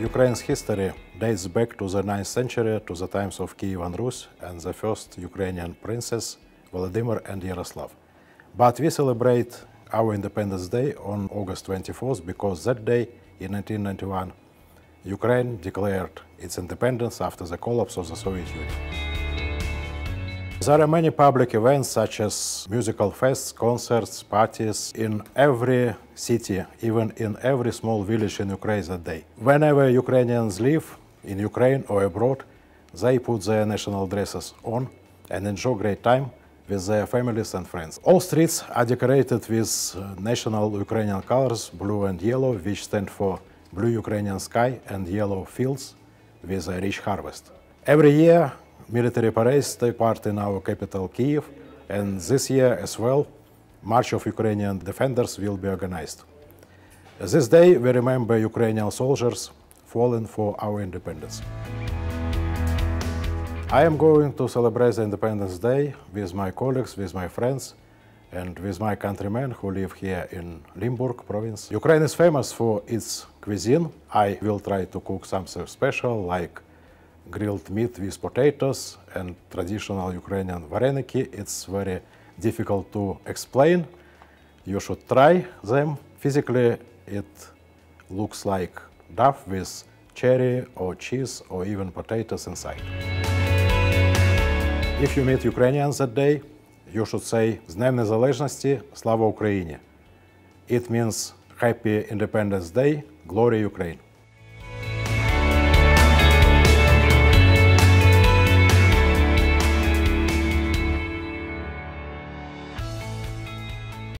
Ukraine's history dates back to the 9th century, to the times of Kievan Rus and the first Ukrainian princes, Vladimir and Yaroslav. But we celebrate our Independence Day on August 24th because that day, in 1991, Ukraine declared its independence after the collapse of the Soviet Union. There are many public events such as musical fests, concerts, parties in every city, even in every small village in Ukraine that day. Whenever Ukrainians live in Ukraine or abroad, they put their national dresses on and enjoy great time with their families and friends. All streets are decorated with uh, national Ukrainian colors, blue and yellow, which stand for blue Ukrainian sky and yellow fields with a rich harvest. Every year, military parades take part in our capital, Kiev, and this year as well, March of Ukrainian Defenders will be organized. This day, we remember Ukrainian soldiers fallen for our independence. I am going to celebrate the Independence Day with my colleagues, with my friends, and with my countrymen who live here in Limburg province. Ukraine is famous for its cuisine. I will try to cook something special like grilled meat with potatoes and traditional Ukrainian vareniki. It's very difficult to explain. You should try them. Physically, it looks like duff with cherry or cheese or even potatoes inside. If you meet Ukrainians that day, you should say з Днем Незалежності, Слава Україні. It means Happy Independence Day, Glory Ukraine.